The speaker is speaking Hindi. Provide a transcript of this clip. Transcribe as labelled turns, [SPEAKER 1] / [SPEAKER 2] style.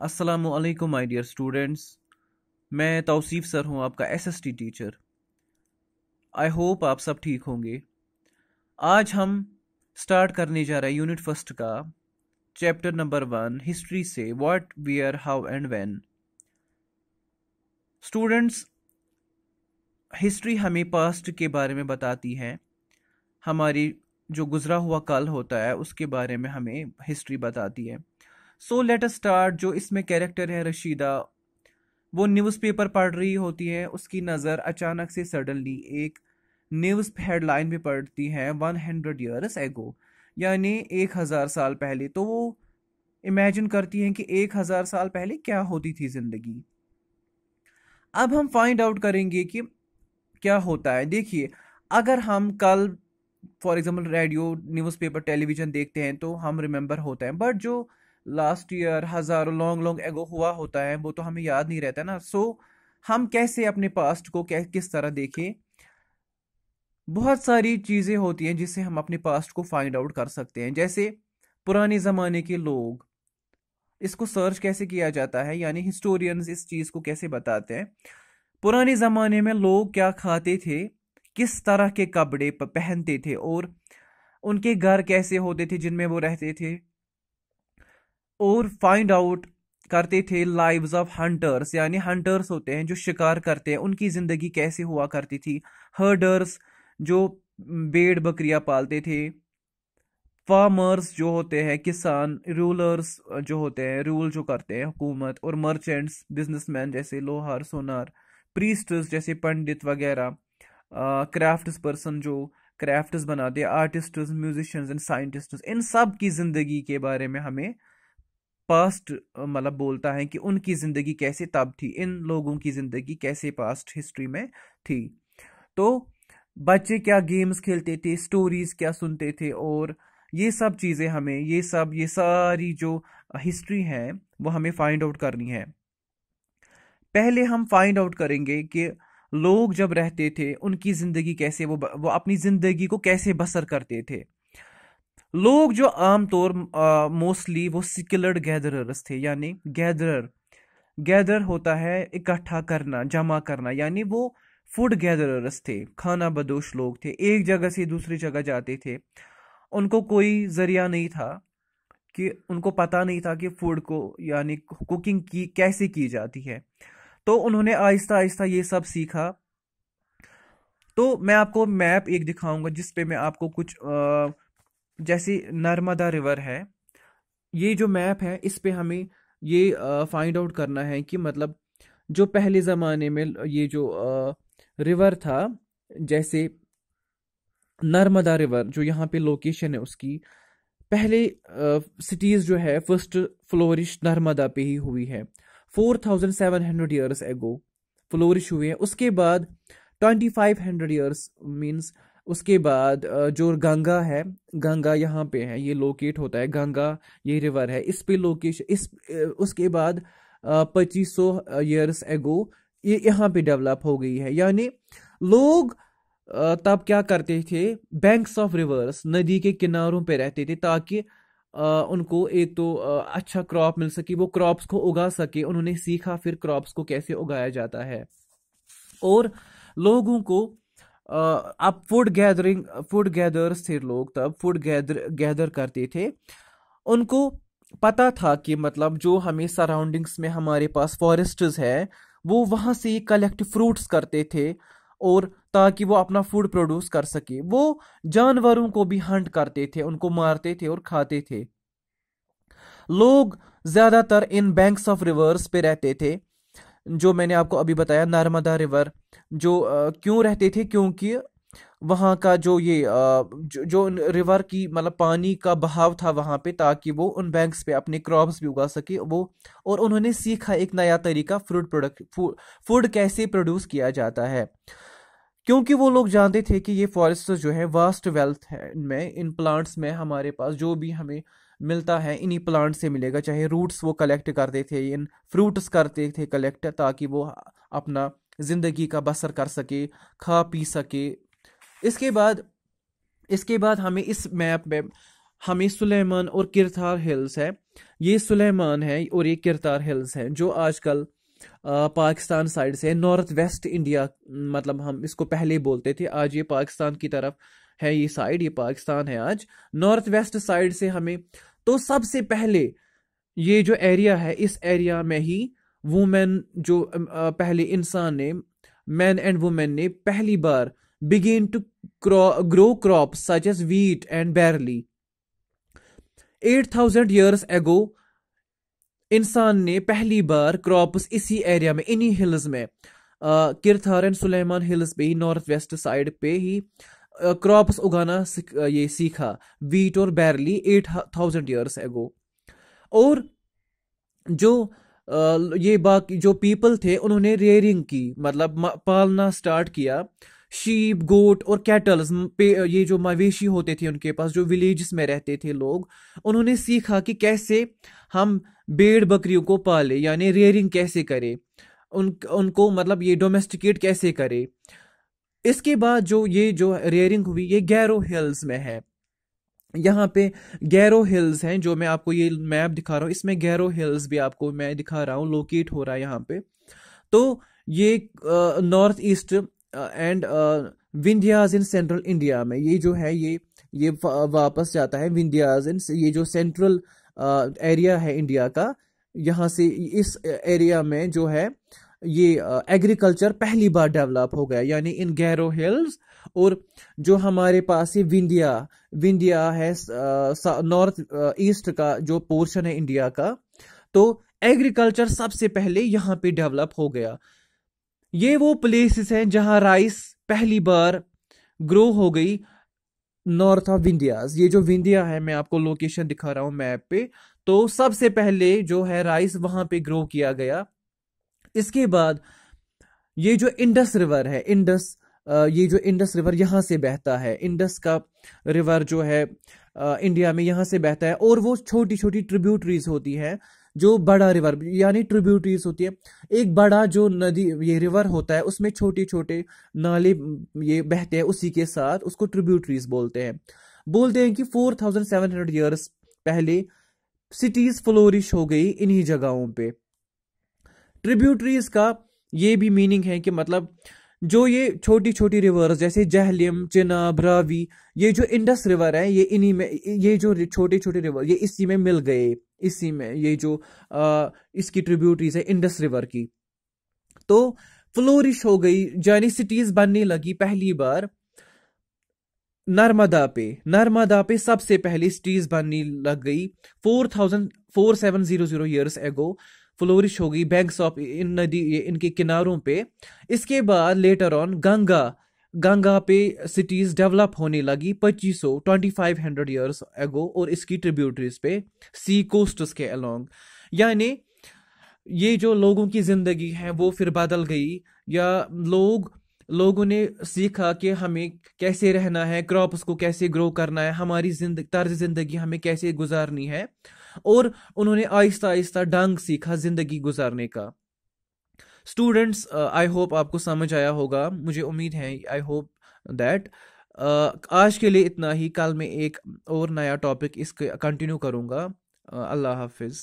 [SPEAKER 1] असलकुम माय डियर स्टूडेंट्स मैं तौसीफ़ सर हूँ आपका एसएसटी टीचर आई होप आप सब ठीक होंगे. आज हम स्टार्ट करने जा रहे हैं यूनिट फ़र्स्ट का चैप्टर नंबर वन हिस्ट्री से what where how and when students history हमें पास्ट के बारे में बताती है. हमारी जो गुजरा हुआ कल होता है, उसके बारे में हमें हिस्ट्री बताती है. सो लेट अस स्टार्ट जो इसमें कैरेक्टर है रशीदा। वो न्यूज़पेपर पढ़ रही होती है, उसकी नज़र अचानक से सडनली एक न्यूज़ हेडलाइन भी पढ़ती है वन हंड्रेड ईयर्स एगो यानी एक हज़ार साल पहले। तो वो इमेजिन करती हैं कि एक हज़ार साल पहले क्या होती थी ज़िंदगी। अब हम फाइंड आउट करेंगे कि क्या होता है। देखिए, अगर हम कल for example radio newspaper television देखते हैं तो हम रिमेंबर होते हैं। बट जो लास्ट ईयर हज़ारों लॉन्ग लॉन्ग एगो हुआ होता है वो तो हमें याद नहीं रहता ना। सो so, हम कैसे अपने पास्ट को कै, किस तरह देखें? बहुत सारी चीज़ें होती हैं जिससे हम अपने पास्ट को फाइंड आउट कर सकते हैं। जैसे पुराने ज़माने के लोग इसको सर्च कैसे किया जाता है? यानी हिस्टोरियंस इस चीज़ को कैसे बताते हैं? पुराने ज़माने में लोग क्या खाते थे? किस तरह के कपड़े पहनते थे? और उनके घर कैसे होते थे जिनमें वो रहते थे? और फाइंड आउट करते थे लाइव्स ऑफ़ हंटर्स यानी हंटर्स होते हैं जो शिकार करते हैं। उनकी ज़िंदगी कैसे हुआ करती थी? हर्डर्स जो बेड़ बकरियाँ पालते थे। फार्मर्स जो होते हैं, किसान रूलर्स जो होते हैं रूल जो करते हैं, हुकूमत, और मर्चेंट्स बिजनेसमैन जैसे लोहार, सोनार प्रीस्टर्स जैसे पंडित वगैरह क्राफ्ट्स पर्सन जो क्राफ्ट्स बनाते हैं आर्टिस्ट्स म्यूजिशियंस एंड साइंटिस्ट्स इन सब की ज़िंदगी के बारे में हमें पास्ट मतलब बोलता है कि उनकी ज़िंदगी कैसे तब थी, इन लोगों की ज़िंदगी कैसे पास्ट हिस्ट्री में थी। तो बच्चे क्या गेम्स खेलते थे स्टोरीज क्या सुनते थे और ये सब चीज़ें हमें, ये सब, ये सारी जो हिस्ट्री है, वो हमें फाइंड आउट करनी है। पहले हम फाइंड आउट करेंगे कि लोग जब रहते थे, उनकी ज़िंदगी कैसे, वो वो अपनी ज़िंदगी को कैसे बसर करते थे। लोग जो आमतौर मोस्टली वो सिकुलर्ड गैदरर्स थे यानी गैदरर। गैदर होता है इकट्ठा करना जमा करना यानी वो फ़ूड गैदरर्स थे खाना बदोश लोग थे एक जगह से दूसरी जगह जाते थे। उनको कोई ज़रिया नहीं था कि उनको पता नहीं था कि फ़ूड को यानी कुकिंग की कैसे की जाती है। तो उन्होंने आहिस्ता आहिस्ता ये सब सीखा। तो मैं आपको मैप एक दिखाऊँगा जिस पे मैं आपको कुछ आ, जैसे नर्मदा रिवर है, ये जो मैप है, इस पे हमें ये फाइंड आउट करना है कि मतलब जो पहले ज़माने में ये जो रिवर था, जैसे नर्मदा रिवर, जो यहाँ पे लोकेशन है उसकी, पहले सिटीज़ जो है फ़र्स्ट फ्लोरिश नर्मदा पे ही हुई है। Four thousand seven hundred years ago flourish हुए है। उसके बाद twenty five hundred years means उसके बाद जो गंगा है, गंगा यहाँ पे है, ये लोकेट होता है, गंगा ये रिवर है। इस पे लोकेशन इस उसके बाद पच्चीस सौ ईयर्स एगो ये यहाँ पे डेवलप हो गई है। यानी लोग तब क्या करते थे? बैंक्स ऑफ़ रिवर्स नदी के किनारों पे रहते थे ताकि उनको एक तो अच्छा क्रॉप मिल सके, वो क्रॉप्स को उगा सके, उन्होंने सीखा फिर क्रॉप्स को कैसे उगाया जाता है। और लोगों को अब फ़ूड गैदरिंग फ़ूड गैदर्स थे लोग तब फ़ूड गैदर गैदर करते थे। उनको पता था कि मतलब जो हमें सराउंडिंग्स में हमारे पास फॉरेस्ट्स है, वो वहाँ से कलेक्ट फ्रूट्स करते थे और ताकि वो अपना फ़ूड प्रोड्यूस कर सके। वो जानवरों को भी हंट करते थे, उनको मारते थे और खाते थे। लोग ज़्यादातर इन बैंक्स ऑफ़ रिवर्स पे रहते थे। जो मैंने आपको अभी बताया नर्मदा रिवर जो क्यों रहते थे? क्योंकि वहाँ का जो ये जो, जो रिवर की मतलब पानी का बहाव था वहाँ पे ताकि वो उन बैंक्स पे अपने क्रॉप्स भी उगा सके वो और उन्होंने सीखा एक नया तरीका फ्रूट प्रोडक्ट फ़ूड कैसे प्रोड्यूस किया जाता है। क्योंकि वो लोग जानते थे कि ये फॉरेस्ट जो है वास्ट वेल्थ है इनमें इन प्लांट्स में हमारे पास जो भी हमें मिलता है, इन्हीं प्लांट से मिलेगा, चाहे रूट्स वो कलेक्ट करते थे, इन फ्रूट्स करते थे कलेक्ट ताकि वो अपना ज़िंदगी का बसर कर सके, खा पी सके। इसके बाद इसके बाद हमें इस मैप में, हमें सुलेमान और किरतार हिल्स है। ये सुलेमान है और ये किरतार हिल्स हैं, जो आजकल पाकिस्तान साइड से नॉर्थ वेस्ट इंडिया मतलब हम इसको पहले बोलते थे, आज ये पाकिस्तान की तरफ़ है, ये साइड ये पाकिस्तान है आज। नॉर्थ वेस्ट साइड से हमें तो सबसे पहले ये जो एरिया है, इस एरिया में ही वुमेन जो पहले इंसान ने मैन एंड वुमेन ने पहली बार began to grow crop such as wheat and barley eight thousand years ago इंसान ने पहली बार क्रॉप्स इसी एरिया में, इन्हीं हिल्स में किरथार एंड सुलेमान हिल्स पे ही नॉर्थ वेस्ट साइड पे ही क्रॉप्स उगाना ये सीखा। वीट और बैरली एट थाउज़ेंड ईयर्स एगो और जो ये बाकी जो पीपल थे, उन्होंने रेयरिंग की। मतलब पालना स्टार्ट किया। शीप गोट और कैटल्स ये जो मवेशी होते थे उनके पास, जो विलेजेस में रहते थे लोग, उन्होंने सीखा कि कैसे हम भेड़ बकरियों को पाले, यानी रेयरिंग कैसे करें। उन, उनको मतलब ये डोमेस्टिकेट कैसे करे। इसके बाद जो ये जो रेयरिंग हुई, ये गैरो हिल्स में है। यहाँ पे गैरो हिल्स हैं, जो मैं आपको ये मैप दिखा रहा हूँ। इसमें गैरो हिल्स भी आपको मैं दिखा रहा हूँ लोकेट हो रहा है यहाँ पे। तो ये north east and Vindhyas in central India में। ये जो है, ये ये वापस जाता है विंध्याज इन ये जो सेंट्रल एरिया है इंडिया का, यहाँ से इस एरिया में जो है ये एग्रीकल्चर पहली बार डेवलप हो गया, यानी इन गैरो हिल्स और जो हमारे पास ये विंध्या विंध्या है नॉर्थ ईस्ट का जो पोर्शन है इंडिया का तो एग्रीकल्चर सबसे पहले यहाँ पे डेवलप हो गया। ये वो प्लेसेस हैं जहाँ राइस पहली बार ग्रो हो गई नॉर्थ ऑफ़ विंध्याज ये जो विंध्या है, मैं आपको लोकेशन दिखा रहा हूँ मैप पे तो सबसे पहले जो है राइस वहाँ पे ग्रो किया गया। इसके बाद ये जो इंडस रिवर है, इंडस ये जो इंडस रिवर यहाँ से बहता है, इंडस का रिवर जो है इंडिया में यहाँ से बहता है और वो छोटी छोटी ट्रिब्यूटरीज होती हैं, जो बड़ा रिवर, यानी ट्रिब्यूटरीज होती है। एक बड़ा जो नदी, ये रिवर होता है, उसमें छोटे छोटे नाले ये बहते हैं, उसी के साथ उसको ट्रिब्यूटरीज बोलते हैं। बोलते हैं कि four thousand seven hundred years पहले सिटीज़ फ्लोरिश हो गई इन्हीं जगहों पे। ट्रिब्यूटरीज का ये भी मीनिंग है कि मतलब जो ये छोटी छोटी रिवर्स जैसे जहलिम चिनाब रावी ये जो इंडस रिवर है ये इन्हीं में ये जो छोटे छोटे रिवर ये इसी में मिल गए इसी में ये जो आ, इसकी ट्रिब्यूटरीज है इंडस रिवर की। तो फ्लोरिश हो गई जानी सिटीज़ बनने लगी पहली बार। नर्मदा पे नर्मदा पे सबसे पहली सिटीज़ बनने लग गई four thousand four seven zero zero years ago flourish हो गई बैंक्स ऑफ़ इन नदी, इनके किनारों पे। इसके बाद लेटर ऑन गंगा। गंगा पे सिटीज़ डेवलप होने लगी पच्चीस ट्वेंटी फाइव हंड्रेड ईयर्स एगो और इसकी ट्रिब्यूटरीज पे सी कोस्ट के अलोंग यानी ये जो लोगों की ज़िंदगी है, वो फिर बदल गई। या लोग, लोगों ने सीखा कि हमें कैसे रहना है क्रॉप्स को कैसे ग्रो करना है, हमारी ज़िंदगी तर्ज ज़िंदगी हमें कैसे गुजारनी है। और उन्होंने आहिस्ता आहिस्ता ढंग सीखा ज़िंदगी गुजारने का। स्टूडेंट्स आई होप आपको समझ आया होगा। मुझे उम्मीद है आई होप दैट आज के लिए इतना ही। कल मैं एक और नया टॉपिक इसके कंटिन्यू करूँगा। अल्लाह हाफिज़।